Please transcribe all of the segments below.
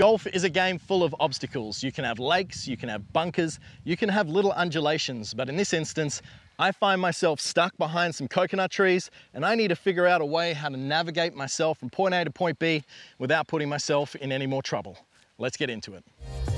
Golf is a game full of obstacles. You can have lakes, you can have bunkers, you can have little undulations, but in this instance, I find myself stuck behind some coconut trees and I need to figure out a way how to navigate myself from point A to point B without putting myself in any more trouble. Let's get into it.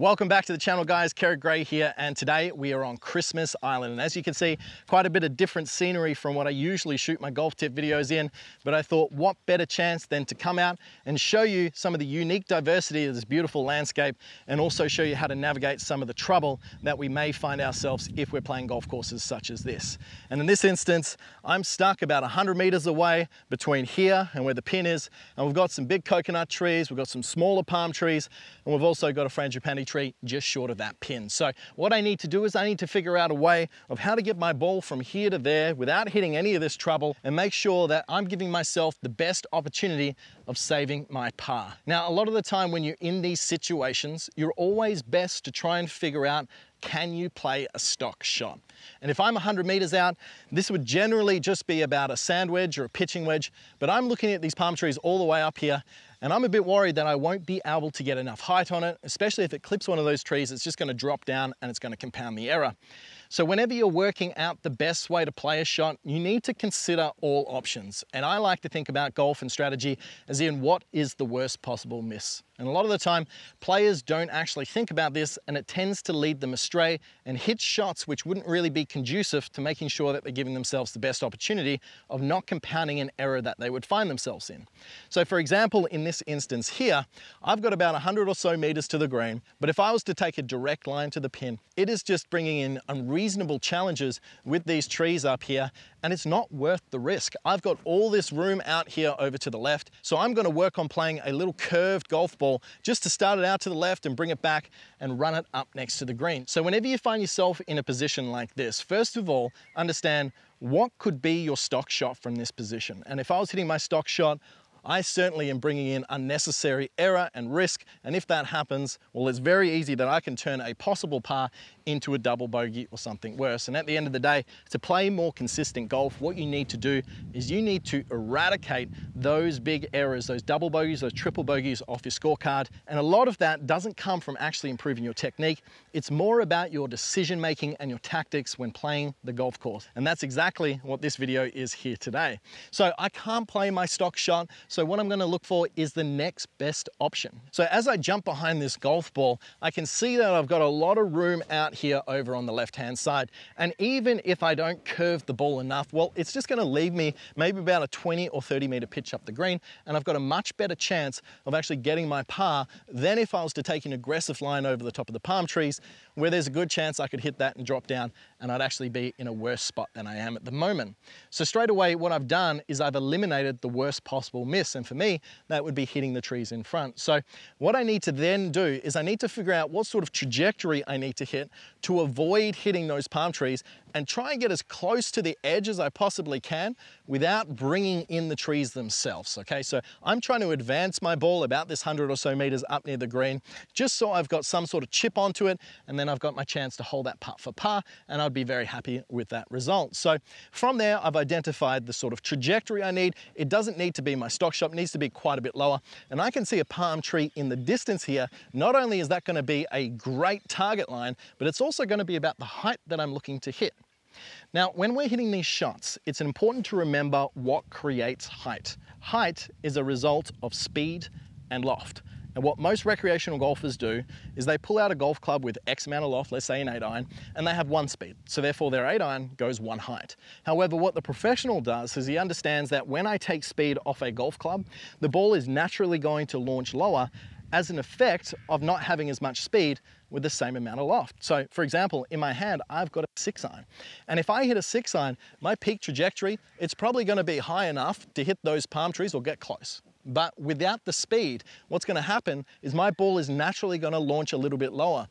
Welcome back to the channel guys, Kerrod Gray here and today we are on Christmas Island and as you can see quite a bit of different scenery from what I usually shoot my golf tip videos in but I thought what better chance than to come out and show you some of the unique diversity of this beautiful landscape and also show you how to navigate some of the trouble that we may find ourselves if we're playing golf courses such as this. And in this instance I'm stuck about 100 meters away between here and where the pin is and we've got some big coconut trees, we've got some smaller palm trees and we've also got a frangipani tree just short of that pin. So what I need to do is I need to figure out a way of how to get my ball from here to there without hitting any of this trouble and make sure that I'm giving myself the best opportunity of saving my par. Now, a lot of the time when you're in these situations, you're always best to try and figure out can you play a stock shot? And if I'm 100 meters out, this would generally just be about a sand wedge or a pitching wedge, but I'm looking at these palm trees all the way up here and I'm a bit worried that I won't be able to get enough height on it, especially if it clips one of those trees, it's just gonna drop down and it's gonna compound the error. So whenever you're working out the best way to play a shot, you need to consider all options. And I like to think about golf and strategy as in what is the worst possible miss. And a lot of the time, players don't actually think about this and it tends to lead them astray and hit shots which wouldn't really be conducive to making sure that they're giving themselves the best opportunity of not compounding an error that they would find themselves in. So for example, in this instance here, I've got about 100 or so meters to the green, but if I was to take a direct line to the pin, it is just bringing in unreasonable challenges with these trees up here and it's not worth the risk. I've got all this room out here over to the left, so I'm gonna work on playing a little curved golf ball just to start it out to the left and bring it back and run it up next to the green. So whenever you find yourself in a position like this, first of all, understand what could be your stock shot from this position. And if I was hitting my stock shot I certainly am bringing in unnecessary error and risk. And if that happens, well, it's very easy that I can turn a possible par into a double bogey or something worse. And at the end of the day, to play more consistent golf, what you need to do is you need to eradicate those big errors, those double bogeys, those triple bogeys off your scorecard. And a lot of that doesn't come from actually improving your technique. It's more about your decision making and your tactics when playing the golf course. And that's exactly what this video is here today. So I can't play my stock shot. So what I'm gonna look for is the next best option. So as I jump behind this golf ball, I can see that I've got a lot of room out here over on the left-hand side. And even if I don't curve the ball enough, well, it's just gonna leave me maybe about a 20 or 30 meter pitch up the green, and I've got a much better chance of actually getting my par than if I was to take an aggressive line over the top of the palm trees, where there's a good chance I could hit that and drop down, and I'd actually be in a worse spot than I am at the moment. So straight away, what I've done is I've eliminated the worst possible miss, and for me, that would be hitting the trees in front. So what I need to then do is I need to figure out what sort of trajectory I need to hit to avoid hitting those palm trees and try and get as close to the edge as I possibly can without bringing in the trees themselves, okay? So I'm trying to advance my ball about this 100 or so meters up near the green, just so I've got some sort of chip onto it, and then I've got my chance to hold that putt for par, and I'd be very happy with that result. So from there, I've identified the sort of trajectory I need. It doesn't need to be my stock shot, it needs to be quite a bit lower, and I can see a palm tree in the distance here. Not only is that gonna be a great target line, but it's also gonna be about the height that I'm looking to hit. Now, when we're hitting these shots, it's important to remember what creates height. Height is a result of speed and loft. And what most recreational golfers do is they pull out a golf club with X amount of loft, let's say an 8 iron, and they have one speed. So therefore their 8 iron goes one height. However, what the professional does is he understands that when I take speed off a golf club, the ball is naturally going to launch lower as an effect of not having as much speed with the same amount of loft. So for example, in my hand, I've got a six iron. And if I hit a six iron, my peak trajectory, it's probably gonna be high enough to hit those palm trees or get close. But without the speed, what's gonna happen is my ball is naturally gonna launch a little bit lower.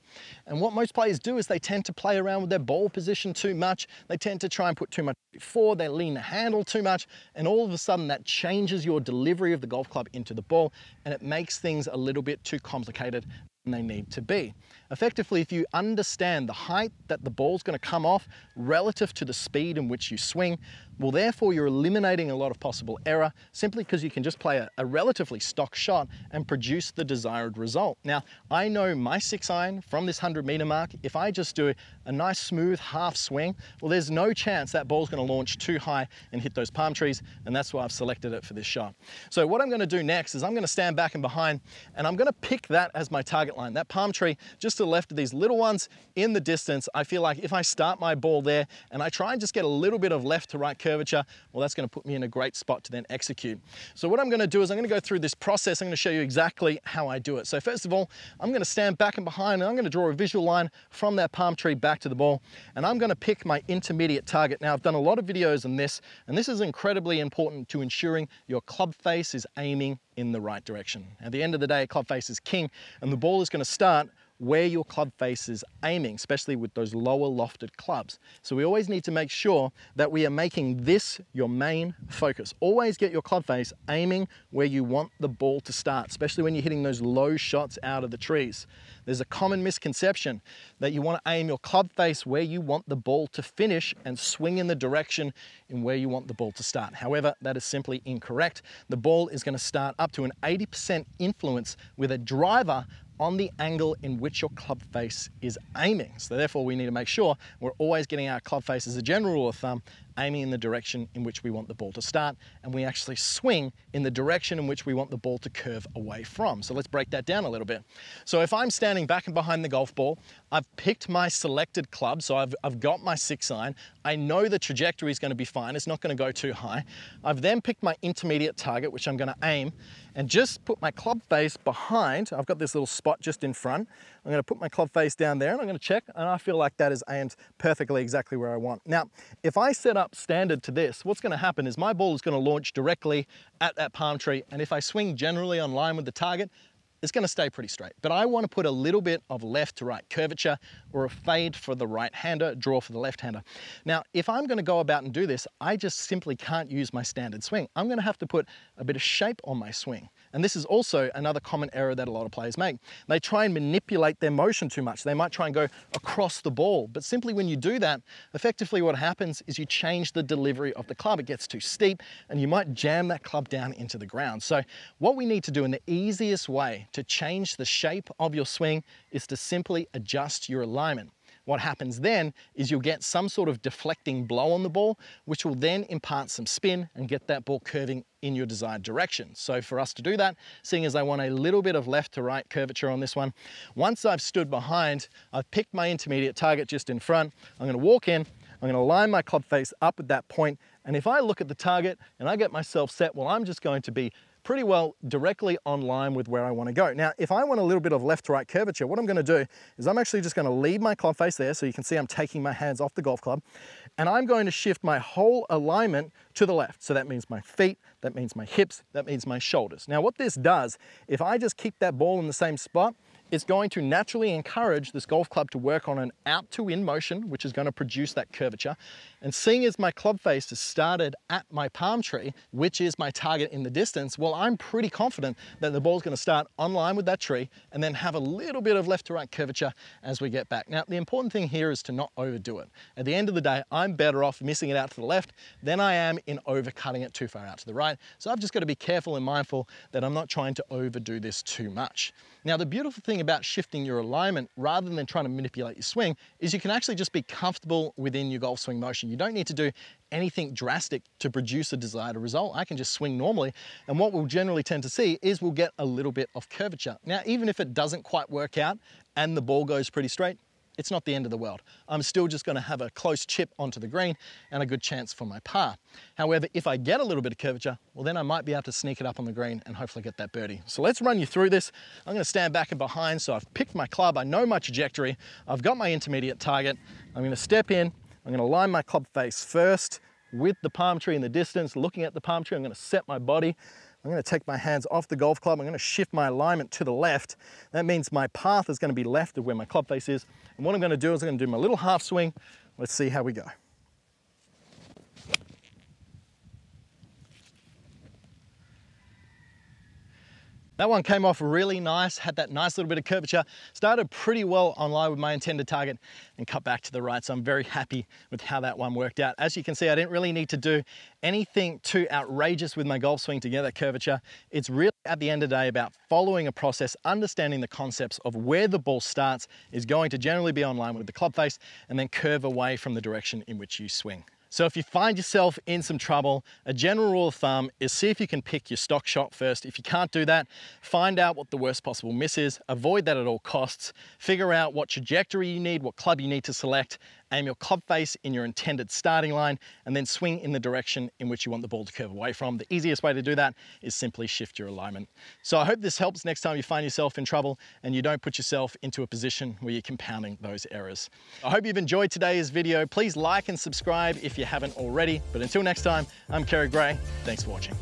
And what most players do is they tend to play around with their ball position too much. They tend to try and put too much before, they lean the handle too much, and all of a sudden that changes your delivery of the golf club into the ball, and it makes things a little bit too complicated than they need to be. Effectively, if you understand the height that the ball's gonna come off relative to the speed in which you swing, well, therefore you're eliminating a lot of possible error simply because you can just play a, a, relatively stock shot and produce the desired result. Now, I know my six iron from this 100 meter mark, if I just do a nice smooth half swing, well, there's no chance that ball's gonna launch too high and hit those palm trees, and that's why I've selected it for this shot. So what I'm gonna do next is I'm gonna stand back and behind, and I'm gonna pick that as my target line. That palm tree just to the left of these little ones in the distance, I feel like if I start my ball there and I try and just get a little bit of left to right curvature, well, that's gonna put me in a great spot to then execute. So what I'm gonna do is I'm gonna go through this process. I'm gonna show you exactly how I do it. So first of all, I'm gonna stand back and behind and I'm gonna draw a visual line from that palm tree back to the ball. And I'm gonna pick my intermediate target. Now I've done a lot of videos on this, and this is incredibly important to ensuring your club face is aiming in the right direction. At the end of the day, club face is king, and the ball is gonna start where your club face is aiming, especially with those lower lofted clubs. So we always need to make sure that we are making this your main focus. Always get your club face aiming where you want the ball to start, especially when you're hitting those low shots out of the trees. There's a common misconception that you want to aim your club face where you want the ball to finish and swing in the direction in where you want the ball to start. However, that is simply incorrect. The ball is going to start up to an 80% influence with a driver on the angle in which your club face is aiming. So therefore we need to make sure we're always getting our club face as a general rule of thumb aiming in the direction in which we want the ball to start, and we actually swing in the direction in which we want the ball to curve away from. So let's break that down a little bit. So if I'm standing back and behind the golf ball, I've picked my selected club, so I've, I've got my six iron. I know the trajectory is going to be fine, it's not going to go too high. I've then picked my intermediate target, which I'm going to aim, and just put my club face behind. I've got this little spot just in front. I'm going to put my club face down there and I'm going to check, and I feel like that is aimed perfectly exactly where I want. Now, if I set up standard to this, what's gonna happen is my ball is gonna launch directly at that palm tree. And if I swing generally on line with the target, it's gonna stay pretty straight. But I wanna put a little bit of left to right curvature or a fade for the right hander, draw for the left hander. Now, if I'm gonna go about and do this, I just simply can't use my standard swing. I'm gonna have to put a bit of shape on my swing. And this is also another common error that a lot of players make. They try and manipulate their motion too much. They might try and go across the ball, but simply when you do that, effectively what happens is you change the delivery of the club. It gets too steep and you might jam that club down into the ground. So what we need to do in the easiest way to change the shape of your swing is to simply adjust your alignment. What happens then is you'll get some sort of deflecting blow on the ball, which will then impart some spin and get that ball curving in your desired direction. So for us to do that, seeing as I want a little bit of left to right curvature on this one, once I've stood behind, I've picked my intermediate target just in front, I'm gonna walk in, I'm gonna line my club face up at that point, and if I look at the target and I get myself set, well, I'm just going to be pretty well directly on line with where I wanna go. Now, if I want a little bit of left to right curvature, what I'm gonna do is I'm actually just gonna leave my club face there so you can see I'm taking my hands off the golf club and I'm going to shift my whole alignment to the left. So that means my feet, that means my hips, that means my shoulders. Now what this does, if I just keep that ball in the same spot, it's going to naturally encourage this golf club to work on an out to in motion, which is going to produce that curvature. And seeing as my club face has started at my palm tree, which is my target in the distance, well, I'm pretty confident that the ball's going to start on line with that tree and then have a little bit of left to right curvature as we get back. Now, the important thing here is to not overdo it. At the end of the day, I'm better off missing it out to the left than I am in overcutting it too far out to the right. So I've just got to be careful and mindful that I'm not trying to overdo this too much. Now, the beautiful thing about shifting your alignment rather than trying to manipulate your swing is you can actually just be comfortable within your golf swing motion. You don't need to do anything drastic to produce a desired result. I can just swing normally. And what we'll generally tend to see is we'll get a little bit of curvature. Now, even if it doesn't quite work out and the ball goes pretty straight, it's not the end of the world. I'm still just gonna have a close chip onto the green and a good chance for my par. However, if I get a little bit of curvature, well then I might be able to sneak it up on the green and hopefully get that birdie. So let's run you through this. I'm gonna stand back and behind, so I've picked my club, I know my trajectory, I've got my intermediate target. I'm gonna step in, I'm gonna line my club face first with the palm tree in the distance, looking at the palm tree, I'm gonna set my body. I'm gonna take my hands off the golf club. I'm gonna shift my alignment to the left. That means my path is gonna be left of where my club face is. And what I'm gonna do is I'm gonna do my little half swing. Let's see how we go. That one came off really nice, had that nice little bit of curvature, started pretty well on line with my intended target and cut back to the right. So I'm very happy with how that one worked out. As you can see, I didn't really need to do anything too outrageous with my golf swing to get that curvature. It's really at the end of the day about following a process, understanding the concepts of where the ball starts is going to generally be on line with the club face and then curve away from the direction in which you swing. So if you find yourself in some trouble, a general rule of thumb is see if you can pick your stock shot first. If you can't do that, find out what the worst possible miss is, avoid that at all costs, figure out what trajectory you need, what club you need to select, aim your club face in your intended starting line, and then swing in the direction in which you want the ball to curve away from. The easiest way to do that is simply shift your alignment. So I hope this helps next time you find yourself in trouble and you don't put yourself into a position where you're compounding those errors. I hope you've enjoyed today's video. Please like and subscribe if you haven't already. But until next time, I'm Kerrod Gray. Thanks for watching.